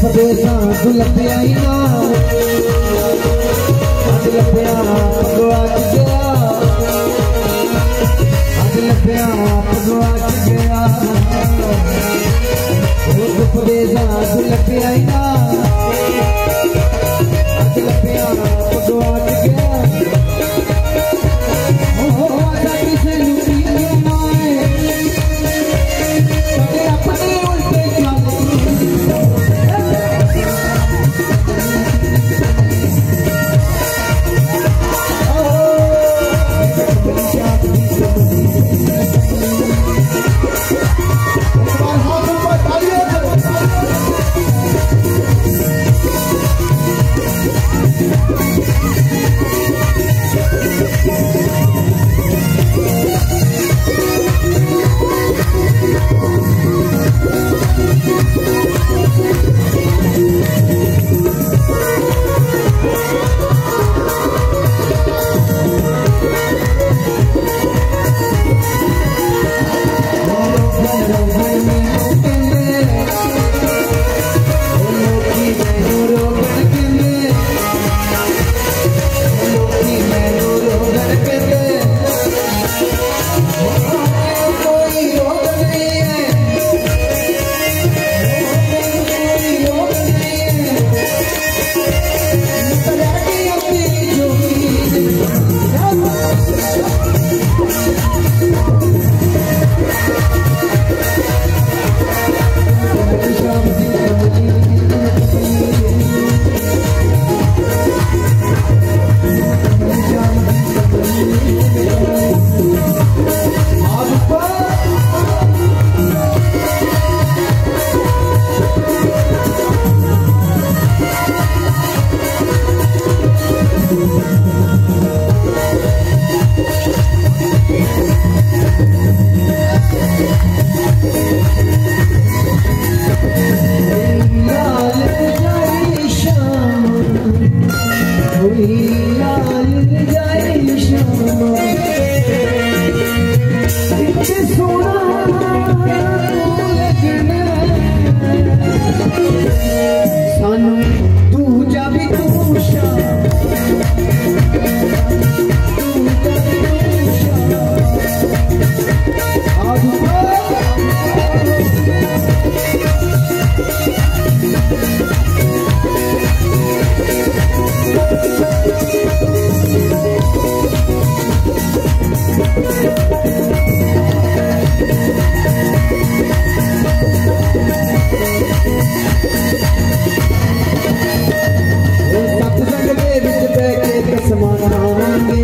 सवेरा गुलब गया अज लभ्या भगवा गया सवेरा आई ना अज लभ्या गया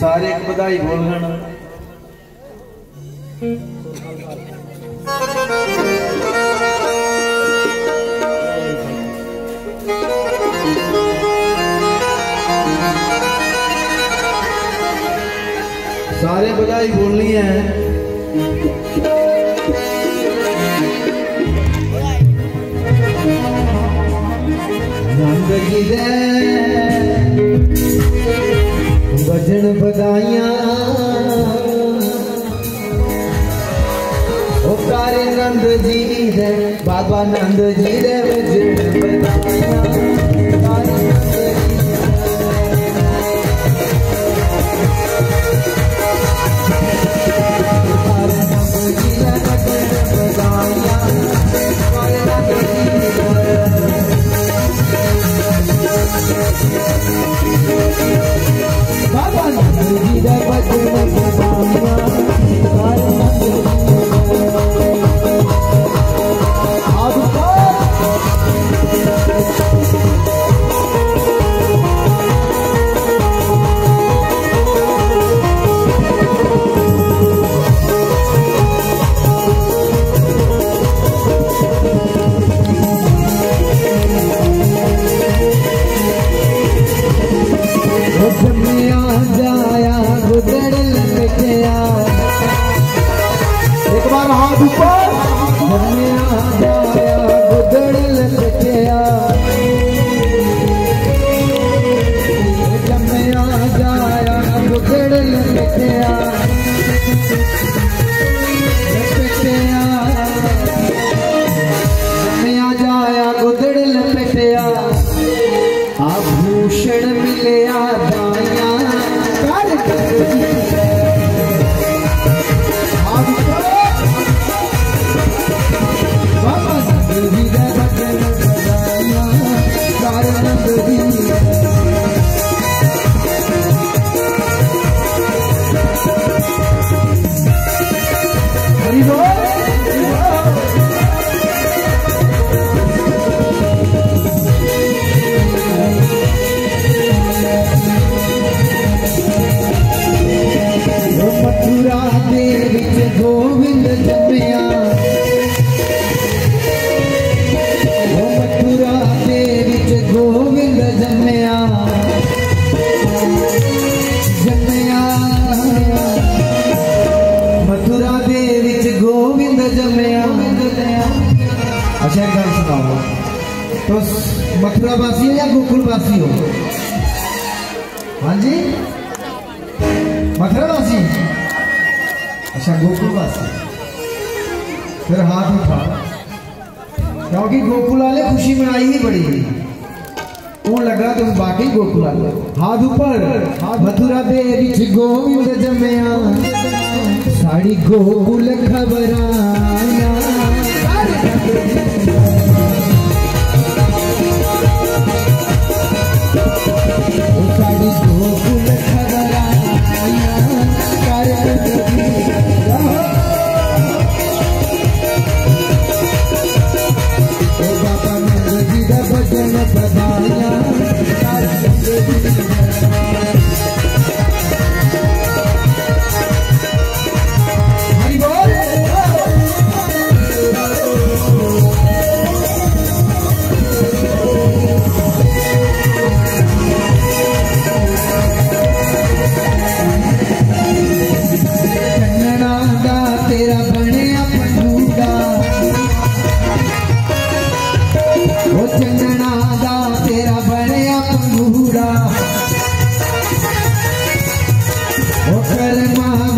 सारे एक बधाई बोलन बधाइया ओ नंद जी दे बाबा नंद जी दे बधाइयाँ dapat dapat dapat देखिया मथुरा वासी अच्छा गोकुल वासी फिर हाथ उठा। क्योंकि गोकुल वाले खुशी मनाई ही बड़ी। वो लगा तुम बाकी गोकुल वाले हाथ ऊपर। मथुरा दे विच गोविंद जमया। साड़ी गोकुल खबराया भजन Salman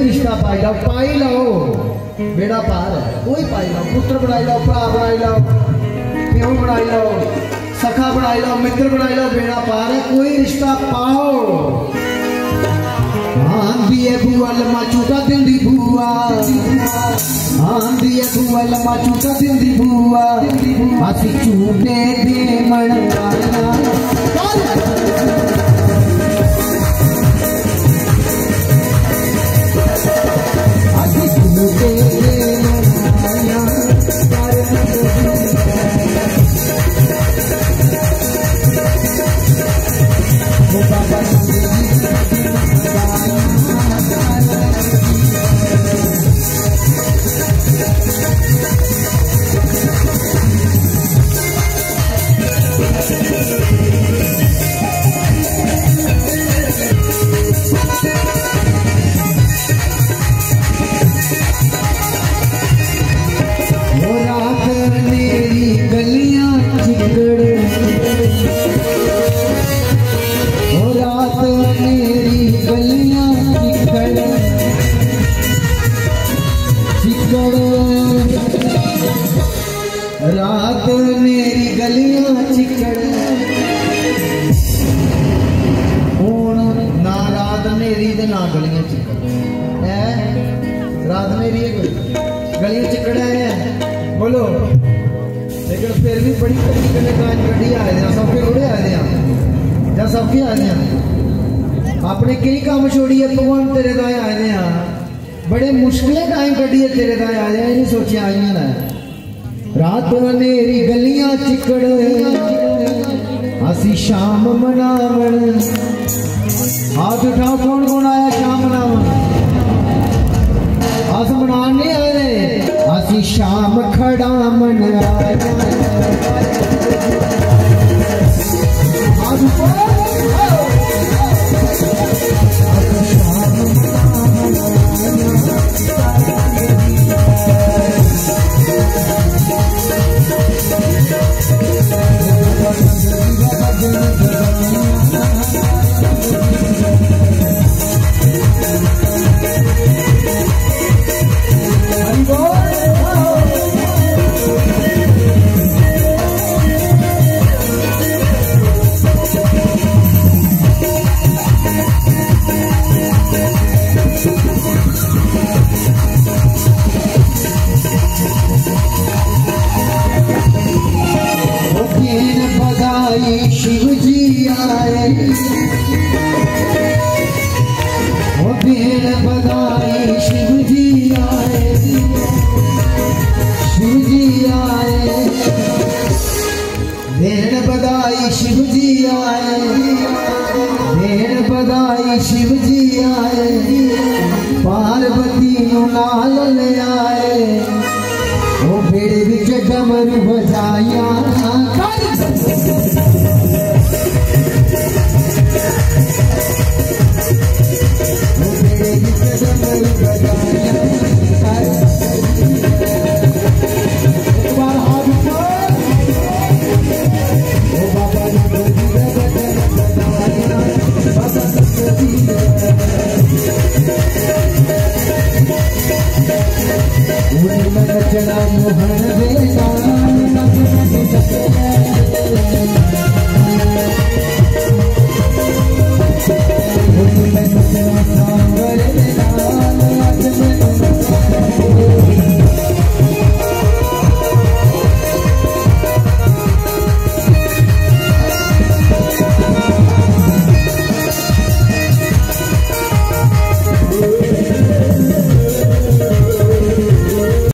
भी रिश्ता पाई लाओ पाई लाओ। बेड़ा पार है, कोई पाई लाओ। पुत्र बनाई लाओ, भरा बनाई लाओ, प्यो बनाई लाओ, सखा बनाई लाओ, मित्र बनाई लाओ, बेड़ा पार है, कोई रिश्ता पाओ। आंदी है बुआ लम्मा चूटा दिंदी बुआ। आंदी है बुआ लम्मा चूटा दिंदी बुआ। असी चूटे दे मन कम छोड़िए भगवान तेरे ताए आए दे हाँ बड़े मुश्किलें टाइम कटिए तेरे ताए आए हैं नहीं सोचया आइयाँ ना। रात अनेरी गलियाँ चिकड़। असी शाम मनावण हाथ उठाओ कौन कौन आया शाम मनावण अस मनान नहीं आए दे असी शाम खड़ा मन आया I'm gonna go उनका नचना मोहन बेटा